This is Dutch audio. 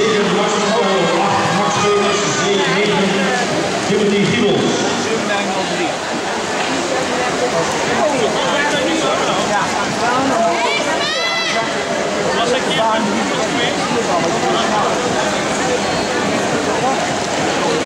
Zeker Max Ouwel, 8, Max Veulens, 7, 9, Timothy Giebels. 7, 9,